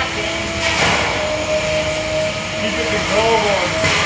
back. Keep it controllable.